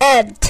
end.